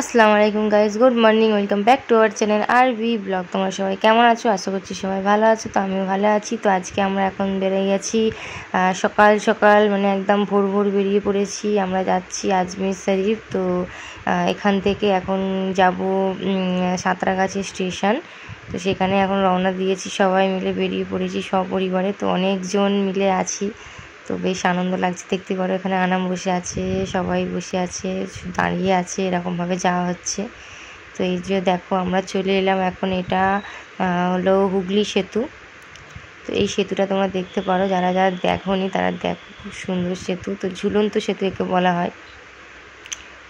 আসসালামু আলাইকুম guys good morning welcome back to our channel R B vlog তোমরা সবাই কেমন আছো? আশা করছি সবাই ভালো আছো, তো আমিও ভালো আছি। তো আজকে আমরা এখন বেরিয়ে গেছি সকাল সকাল মানে একদম ভোর ভোর বেরিয়ে পড়েছি। আমরা যাচ্ছি আজমির শরীফ, তো এখান থেকে এখন যাব সাঁতরাগাছি স্টেশন। তো সেখানে এখন রওনা দিয়েছি, সবাই মিলে বেরিয়ে পড়েছি সপরিবারে। তো অনেকজন মিলে আছি। তো বেশ আনন্দ লাগছে, দেখতে পারো এখানে আনাম বসে আছে, সবাই বসে আছে দাঁড়িয়ে আছে, এরকমভাবে যাওয়া হচ্ছে। তো এই যে দেখো, আমরা চলে এলাম এখন এটা হলো হুগলি সেতু। তো এই সেতুটা তোমরা দেখতে পারো, যারা যারা দেখোনি তারা দেখো, খুব সুন্দর সেতু, তো ঝুলন্ত সেতু একে বলা হয়।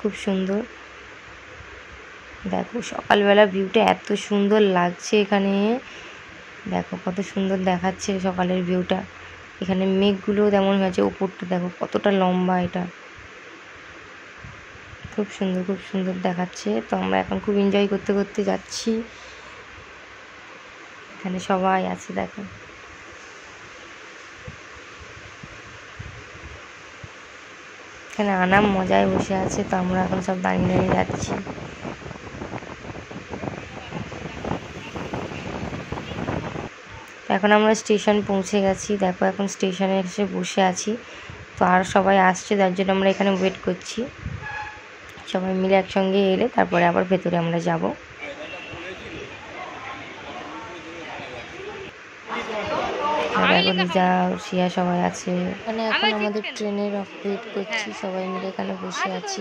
খুব সুন্দর। দেখো, সকালবেলা ভিউটা এত সুন্দর লাগছে এখানে। দেখো, কত সুন্দর দেখাচ্ছে সকালের ভিউটা। এখানে মেঘগুলো তেমন হয়েছে, উপরটা দেখো কতটা লম্বা এটা। খুব সুন্দর খুব সুন্দর দেখাচ্ছে। তো আমরা এখন খুব এনজয় করতে করতে যাচ্ছি। এখানে সবাই আছে, দেখো। এখানে আনাম মজায় বসে আছে, তো আমরা এখন সব দাঁড়িয়ে দাঁড়িয়ে যাচ্ছি। এখন আমরা স্টেশন পৌঁছে গেছি। দেখো এখন স্টেশনে এসে বসে আছি। তো আর সবাই আসছে যার জন্য আমরা এখানে ওয়েট করছি। সবাই মিলে একসঙ্গে এলে তারপরে আবার ভেতরে আমরা যাব। লিজা শিয়া সবাই আছে। এখানে এখন আমাদের ট্রেনের ওয়েট করছি সবাই মিলে এখানে বসে আছি।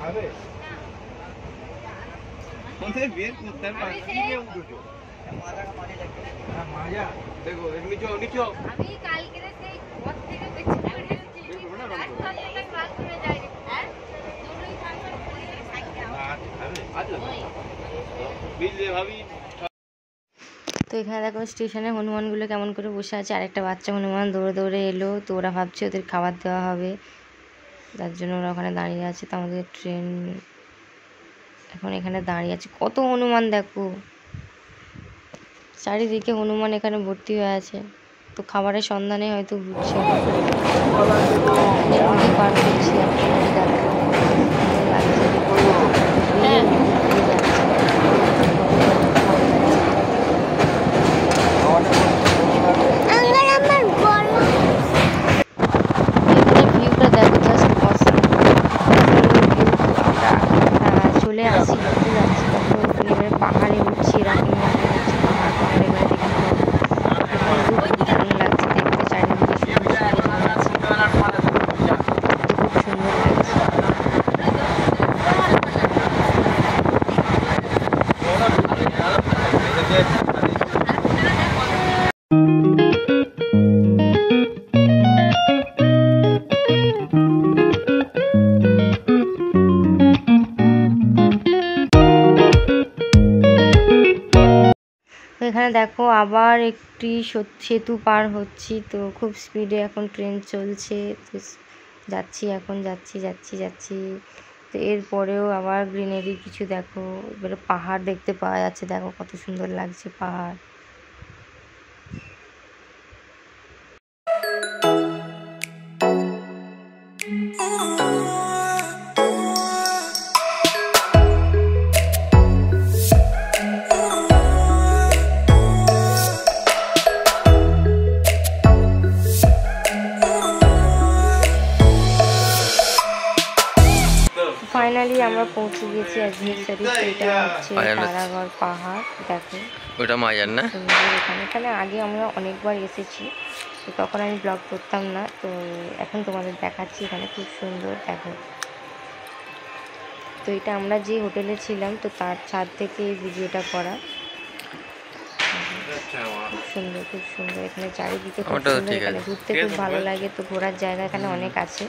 খাবে কোথায় বের করতে পারছি কি উঠো মাজা দেখো নিচো নিচো আমি কালকে সেই ঘর থেকে বেঁচে পড়ে এসেছি আর তাহলে এটা কাল করে যাই হ্যাঁ দুটোই ফাংশন করে সাইকেল বুঝলে ভাবি তো এখানে দেখো স্টেশনে হনুমানগুলো কেমন করে বসে আছে। আরেকটা বাচ্চা হনুমান দৌড়ে দৌড়ে এলো, তো ওরা ভাবছে ওদের খাবার দেওয়া হবে। তার জন্য ওরা ওখানে দাঁড়িয়ে আছে। তো আমাদের ট্রেন এখন এখানে দাঁড়িয়ে আছে। কত হনুমান দেখো। চারিদিকে হনুমান এখানে ভর্তি হয়ে আছে। তো খাবারের সন্ধানে হয়তো ঘুরছে। পার করছি দেখো সুন্দর লাগছে হ্যাঁ ভিউটা দেখো জাস্ট অসম আমরা চলে আসি ঘুরতে যাচ্ছি তখন এবারে পাহাড়ে উঠছি এরকম এখানে দেখো আবার একটি সেতু পার হচ্ছি, তো খুব স্পিডে এখন ট্রেন চলছে। তো যাচ্ছি এখন, যাচ্ছি যাচ্ছি যাচ্ছি। তো এরপরেও আবার গ্রিনারি কিছু দেখো, এবারে পাহাড় দেখতে পাওয়া যাচ্ছে, দেখো কত সুন্দর লাগছে পাহাড়। ফাইনালি আমরা পৌঁছে গেছি আজমির শরীফ এটা হচ্ছে. তারাগড় পাহাড় দেখো। ওটা মাজার না? এখানে এখানে আগে আমরা অনেকবার এসেছি তো তখন আমি ব্লগ করতাম না তো এখন তোমাদের দেখাচ্ছি এখানে খুব সুন্দর দেখো। তো এটা আমরা যে হোটেলে ছিলাম তো তার ছাদ থেকে এই ভিডিওটা করা। খুব সুন্দর খুব সুন্দর এখানে চারিদিকে খুব সুন্দর এখানে ঘুরতে খুব ভালো লাগে তো ঘোরার জায়গা এখানে অনেক আছে।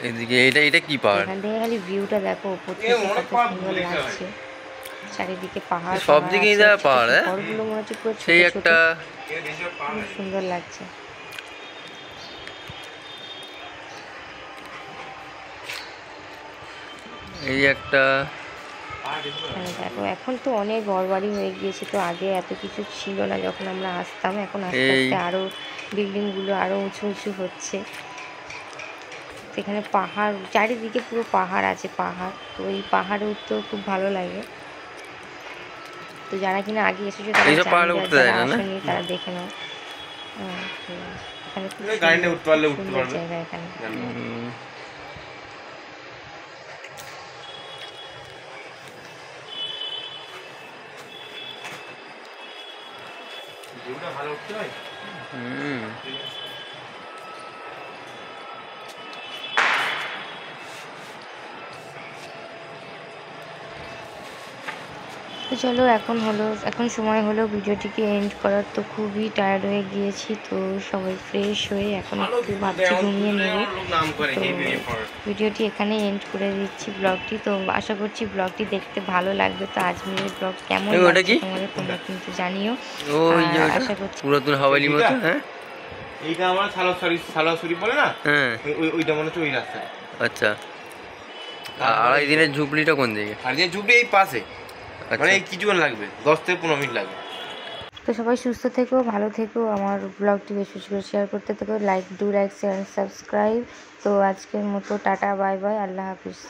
এদিকে এটা এটা কি পাহাড়? এখান থেকে খালি ভিউটা দেখো উপর থেকে কত সুন্দর লাগছে। চারিদিকে পাহাড় সব পাহাড় দিকেই হ্যাঁ? ঘরগুলো মনে হচ্ছে পুরো ছোট সেই একটা সুন্দর লাগছে। এই একটা দেখো এখন তো অনেক ঘরবাড়ি হয়ে গিয়েছে তো আগে এত কিছু ছিল না যখন আমরা আসতাম এখন আস্তে আস্তে আরও বিল্ডিংগুলো আরও উঁচু উঁচু হচ্ছে। তো এখানে পাহাড় চারিদিকে পুরো পাহাড় আছে পাহাড়। তো এই পাহাড়ে উঠতেও খুব ভালো লাগে। তো যারা কিনা আগে এসেছ তারা? আসেনি দেখে নাও। এখানে খুব এই গাড়িটা সুন্দর- উঠতে পারলে উঠতে পারবে। জায়গা এখানে। ভালো উঠতে হয় হুম। তো চলো এখন হলো এখন সময় হলো ভিডিওটিকে এন্ড করার। তো খুবই টায়ার্ড হয়ে গিয়েছি তো সবাই ফ্রেশ হয়ে এখন একটু ভাবছি ঘুমিয়ে নেবে তো ভিডিওটি এখানে এন্ড করে দিচ্ছি ব্লগটি তো আশা করছি ব্লগটি দেখতে ভালো লাগবে। তো আজমিরের ব্লগ কেমন? তোমাদের তোমরা কিন্তু জানিও। আশা করছি পুরাতন হাওয়ালি মতো হ্যাঁ? এইটা আমার সালাসরি সালাসরি বলে না? হ্যাঁ। ওই- ওই ওইটা মনে হচ্ছে ওই রাস্তা আচ্ছা। আর আড়াই দিনের ঝুপড়িটা কোন দিকে? আর যে ঝুপড়ি এই পাশে। মানে এই কিছুক্ষণ লাগবে দশ থেকে পনেরো মিনিট লাগবে। তো সবাই সুস্থ থেকো ভালো থেকো আমার ব্লগটি বেশি বেশি করে শেয়ার করতে থেকো like do like share subscribe তো আজকের মতো টাটা বাই বাই আল্লাহ হাফিজ।